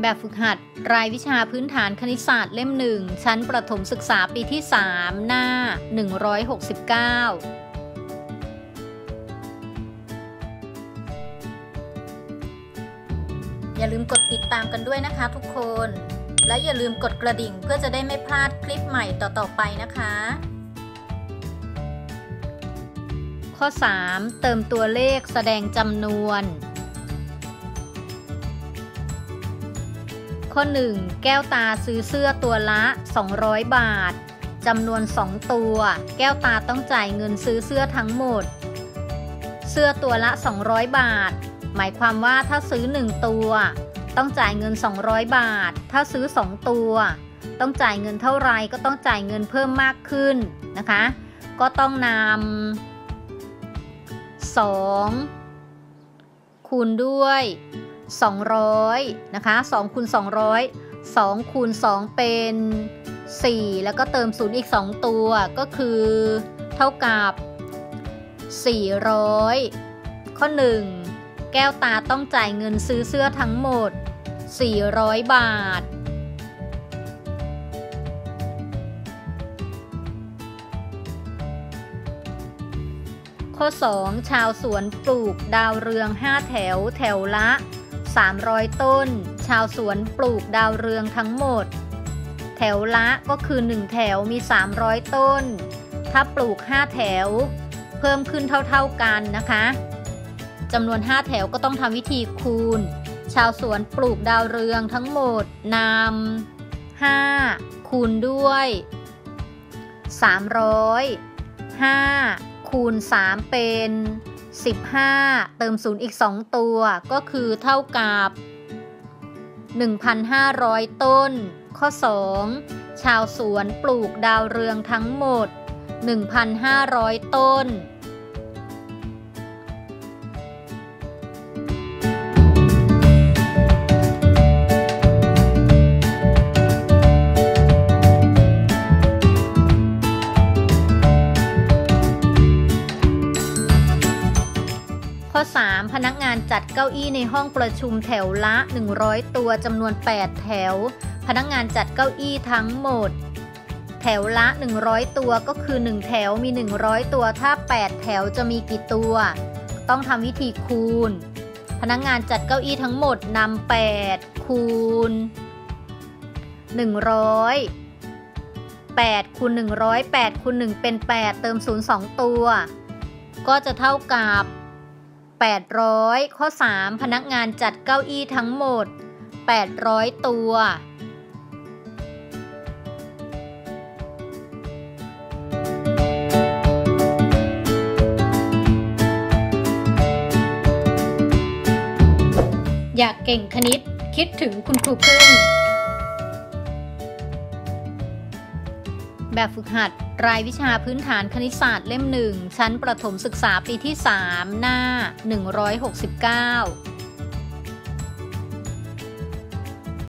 แบบฝึกหัด รายวิชาพื้นฐานคณิตศาสตร์เล่มหนึ่ง ชั้นประถมศึกษาปีที่ 3 หน้า 169อย่าลืมกดติดตามกันด้วยนะคะทุกคน และอย่าลืมกดกระดิ่งเพื่อจะได้ไม่พลาดคลิปใหม่ต่อ ๆ ไปนะคะ ข้อ 3 เติมตัวเลขแสดงจำนวน ข้อ 1 แก้วตาซื้อเสื้อตัวละ 200 บาทจำนวน 2 ตัว แก้วตาต้องจ่ายเงินซื้อเสื้อทั้งหมด เสื้อตัวละ 200 บาท หมายความว่าถ้าซื้อ 1 ตัว ต้องจ่ายเงิน 200 บาท ถ้าซื้อ 2 ตัว ต้องจ่ายเงินเท่าไรก็ต้องจ่ายเงินเพิ่มมากขึ้นนะคะ ก็ต้องนำ2คูณด้วย 200นะคะ2คูณ200 2คูณ2เป็น 4 แล้วก็เติม 0 อีก 2 ตัวก็คือ เท่ากับ 400 ข้อ 1 แก้วตาต้องจ่ายเงินซื้อเสื้อทั้งหมด 400 บาท ข้อ 2 ชาวสวนปลูกดาวเรือง 5 แถวแถวละ 300 ต้น ชาวสวนปลูกดาวเรืองทั้งหมด แถวละก็คือ 1 แถวมี 300 ต้น ถ้าปลูก 5 แถว เพิ่มขึ้นเท่าๆกันนะคะจำนวน 5 แถวก็ต้องทำวิธีคูณ ชาวสวนปลูกดาวเรืองทั้งหมดนำ5คูณด้วย 300 5คูณ3เป็น 15 เติมศูนย์อีก 2 ตัว ก็คือเท่ากับ 1,500 ต้น ข้อ 2 ชาวสวนปลูกดาวเรืองทั้งหมด 1,500 ต้น ข้อ 3 พนักงานจัดเก้าอี้ในห้องประชุมแถวละ 100 ตัวจำนวน 8 แถว พนักงานจัดเก้าอี้ทั้งหมด แถวละ 100 ตัวก็คือ 1 แถวมี 100 ตัวถ้า 8 แถวจะมีกี่ตัว ต้องทำวิธีคูณ พนักงานจัดเก้าอี้ทั้งหมดนำ8คูณ 100 8คูณ100 8คูณ1เป็น 8 เติม 0 2 ตัว ก็จะเท่ากับ 800 ข้อ 3 พนักงานจัดเก้าอี้ทั้งหมด 800 ตัว อยากเก่งคณิตคิดถึงคุณครูพึ่งแบบฝึกหัด รายวิชาพื้นฐานคณิตศาสตร์เล่มหนึ่งชั้นประถมศึกษาปีที่ 3 หน้า 169